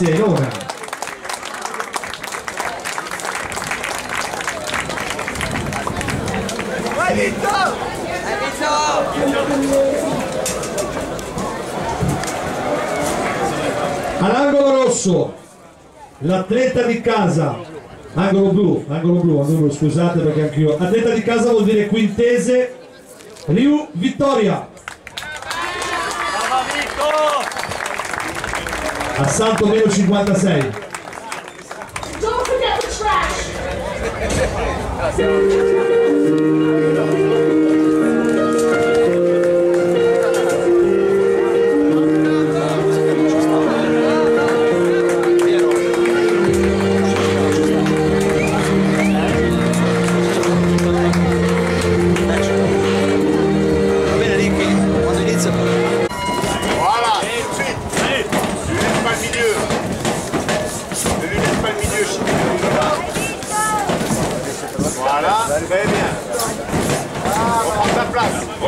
Grazie Ilona. Vai Vitto! Hai vinto! All'angolo rosso, l'atleta di casa, angolo blu, angolo blu, angolo blu, scusate perché anch'io, atleta di casa vuol dire quintese, Liu Vittoria, Brava Vitto! Assalto meno 56. Don't forget the trash.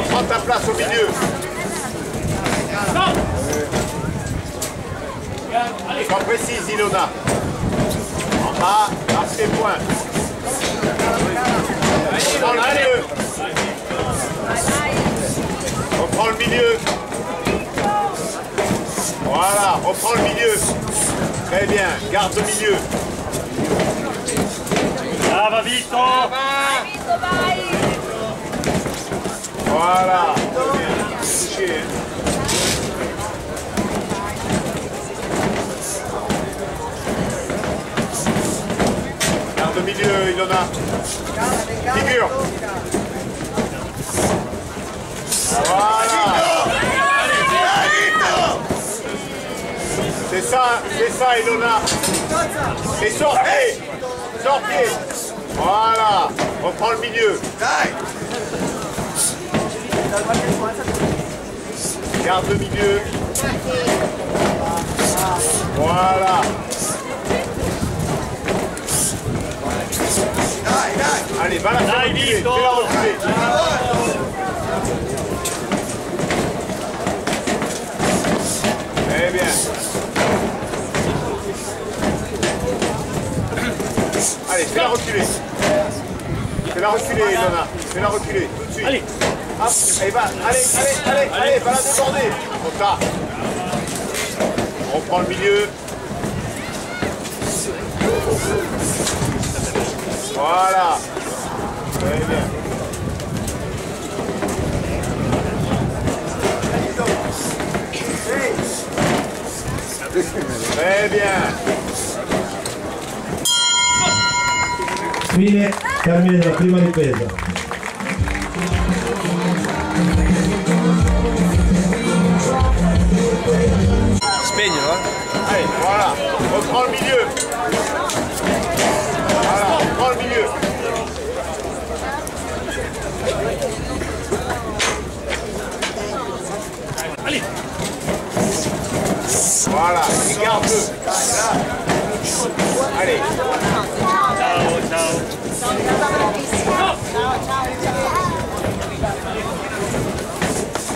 Reprends ta place au milieu. Sois précise, Ilona. En bas, marque tes points. Reprends le milieu. Reprends le milieu. Voilà, reprends le milieu. Très bien, garde le milieu. Vitto! Voilà. Très bien. Touché, hein. Garde le milieu, Ilona. Figure. Voilà. C'est ça, c'est ça, Ilona. Et sortez Sortez Voilà Reprends le milieu. Garde le milieu. Voilà. Allez, va la faire reculer. Fais-la reculer. Très bien. Allez, fais-la reculer. Fais-la reculer, Ilona. Fais-la reculer, tout de suite. Allez. Allez, va, allez, allez, allez, va la déborder. On prend le milieu. Voilà. Très bien. Très bien. Fine, termine della prima ripresa. Reprends le milieu. Voilà, reprends le milieu. Allez! Voilà, et garde-le. Allez, Ciao, ciao!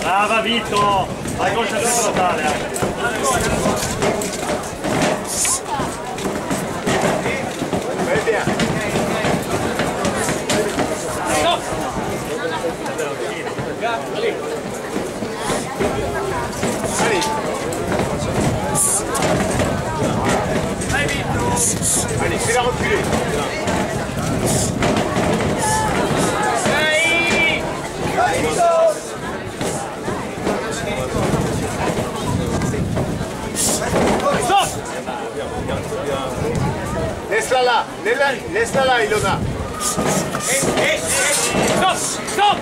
Brava Vitto! Vai con il totale anche! très bien. Allez. Allez, fais-la reculer. Laisse-la là, laisse-la laisse-la là, Ilona. Stop! Stop!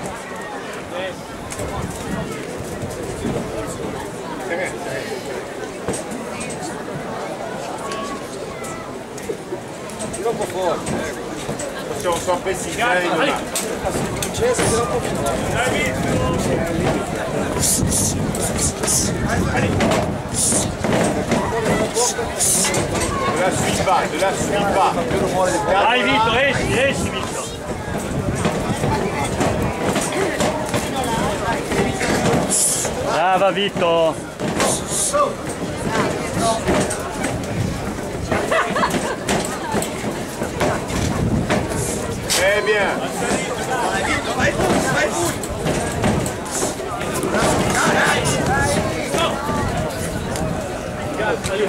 Très bien. Troppo forte. Attention, sois précis. hein, Ilona. Allez. Ne la suis pas, ne la suis pas. Allez vite, reste, reste vite. Là, va vite. Voilà,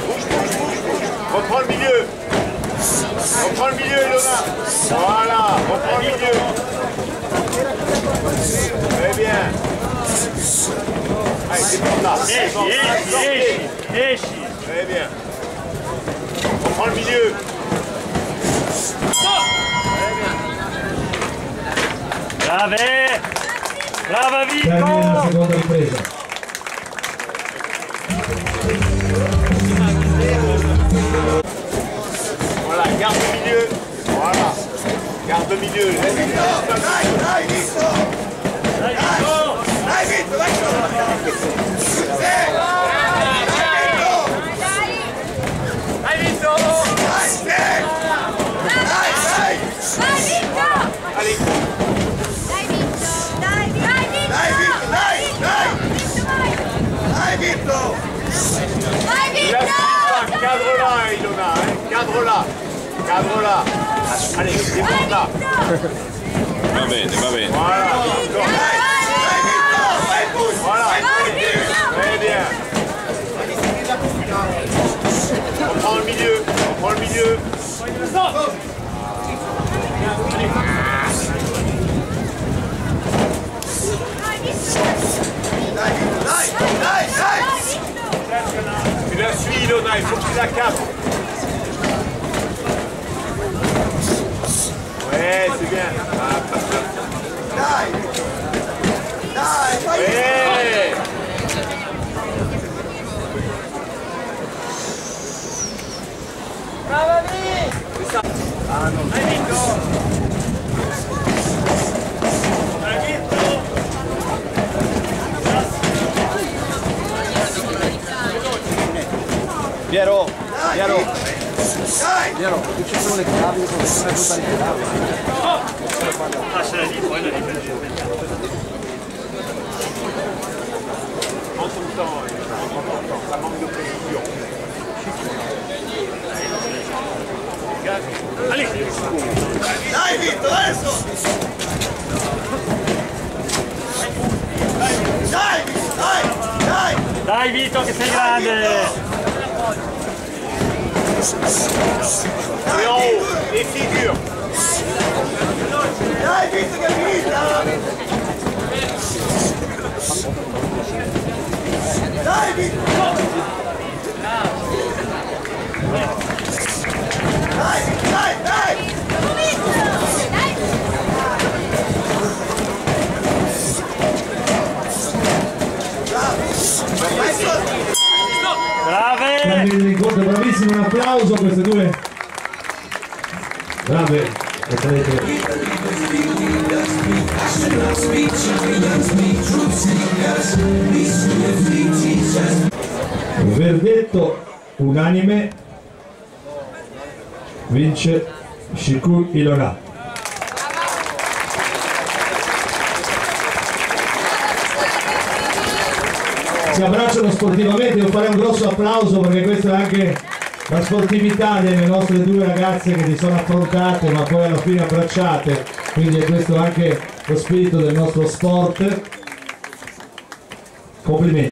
bouge, bouge, bouge, bouge. Reprends le milieu. Reprends le milieu, Ilona. Voilà, reprends le milieu. Très bien. Allez, c'est bon là. Très bien. Reprends le milieu. Brave! Brava termina la Vito! seconda ripresa Voilà, garde le milieu. Voilà. Garde le milieu. Allez, il a six points. Cadre là, Ilona. Hein. Cadre là. Cadre là. Allez, là. Va bene, va bene. Voilà. Voilà. Très bien. On prend le milieu. On prend le milieu. Tu la suis, Ilona. Il faut que tu la captes. Ouais, c'est bien. Ouais. Bravo, Ami Ah non, très vite, Piero, Piero. En son temps, ça manque de précision. Allez Dai Vito, adesso! Dai Vito, dai! Dai! Dai Vito che sei grande! Et en haut, les figures. Applauso a queste due. Brave verdetto unanime vince Shikur Ilona. Si abbracciano sportivamente, io farei un grosso applauso perché questa è anche la sportività delle nostre due ragazze che si sono affrontate ma poi alla fine abbracciate, quindi è questo anche lo spirito del nostro sport. Complimenti.